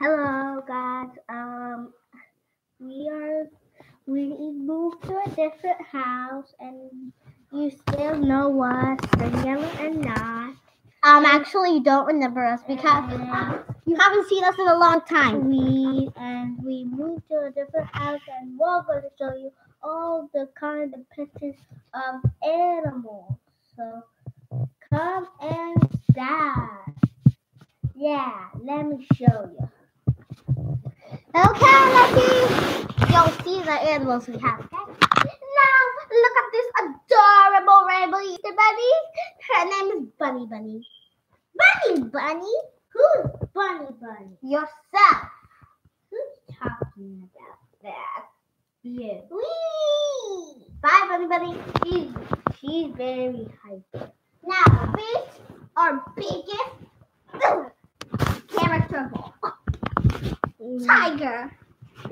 Hello, guys. Um, we are we moved to a different house, and you still know us, Daniela and not. Um, actually, you don't remember us because And you haven't seen us in a long time. we and we moved to a different house, and we're going to show you all the kind of pictures of animals. So come and start. Yeah, let me show you. Okay, Lucky. You'll see the animals we have. Okay? Now, look at this adorable rainbow Easter bunny. Her name is Bunny Bunny. Bunny Bunny? Who's Bunny Bunny? Yourself. Who's talking about that? You. Whee! Bye, Bunny Bunny. She's she's very hyper. Now, this our biggest character of all. Tiger.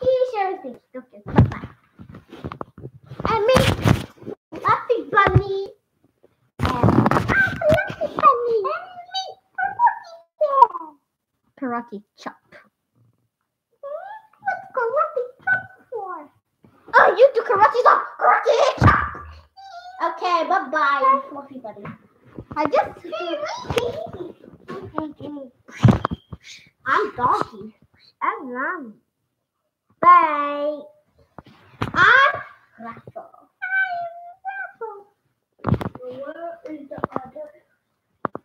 he shares things. Okay, bye-bye. And me, Fluffy Bunny. And Fluffy Bunny. And me, Karate Bear. Karate Chop. What's Karate Chop for? Oh, you do karate chop. Karate chop. Okay, bye-bye, Fluffy Bunny. I just... I'm doggy. I'm mommy. Bye. I'm Russell. I'm Russell. Where is the other?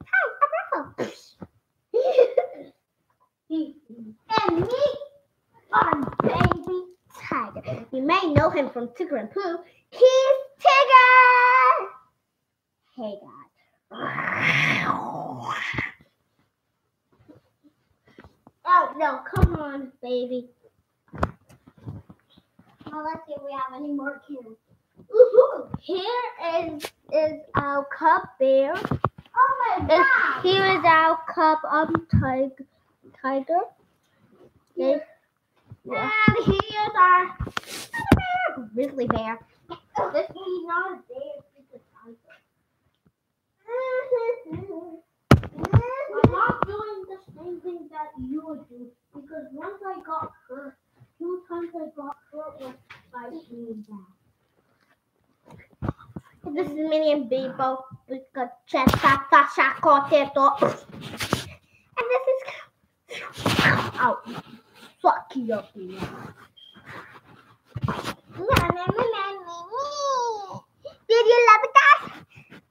Hi, I'm Russell. And me, I'm Baby Tiger. You may know him from Tigger and Pooh. He's Tigger! Hey, guys. Oh no! Come on, baby. Well, let's see if we have any more kids. Woohoo! Here is is our cub bear. Oh my Is, god! here is our cub um tiger. Tiger. Yeah. And here's our grizzly bear. This he's not a bear, he's a tiger. I'm not doing the same thing that you would do because once I got hurt, two times I got hurt was by being bad. This is Minion Bebo because Chesta Tasha Koteto. And this is Ow! Fuck you up. Did you love it, guys?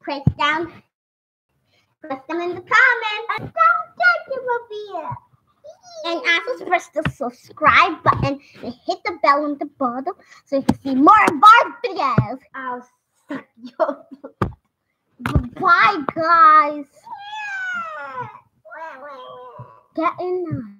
Press down. Press them in the comments. And don't touch the video. And also press the subscribe button and hit the bell on the bottom so you can see more of our videos. I'll suck your Goodbye, guys. Get in now.